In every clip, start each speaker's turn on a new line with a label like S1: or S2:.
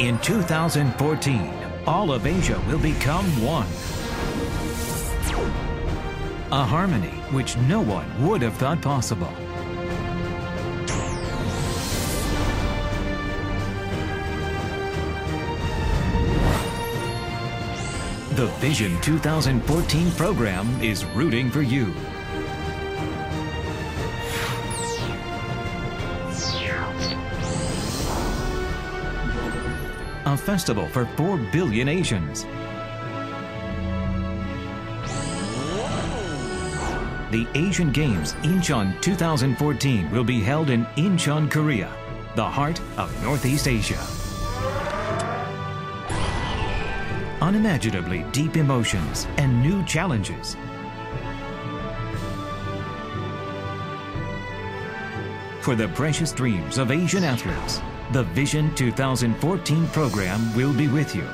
S1: In 2014, all of Asia will become one. A harmony which no one would have thought possible. The Vision 2014 program is rooting for you. A festival for 4 billion Asians. The Asian Games Incheon 2014 will be held in Incheon, Korea, the heart of Northeast Asia. Unimaginably deep emotions and new challenges. For the precious dreams of Asian athletes, the Vision 2014 program will be with you.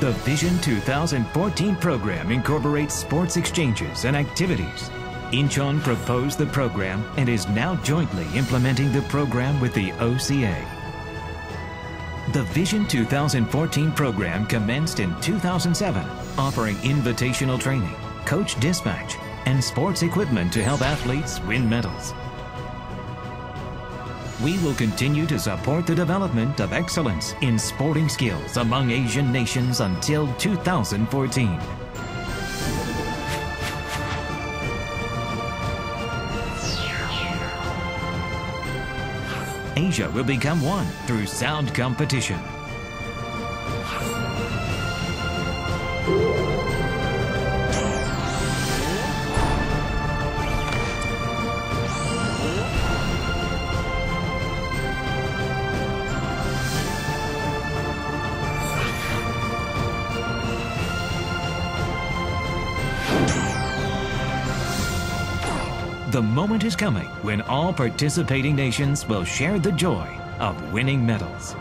S1: The Vision 2014 program incorporates sports exchanges and activities. Incheon proposed the program and is now jointly implementing the program with the OCA. The Vision 2014 program commenced in 2007, offering invitational training, coach dispatch, and sports equipment to help athletes win medals. We will continue to support the development of excellence in sporting skills among Asian nations until 2014. Asia will become one through sound competition. The moment is coming when all participating nations will share the joy of winning medals.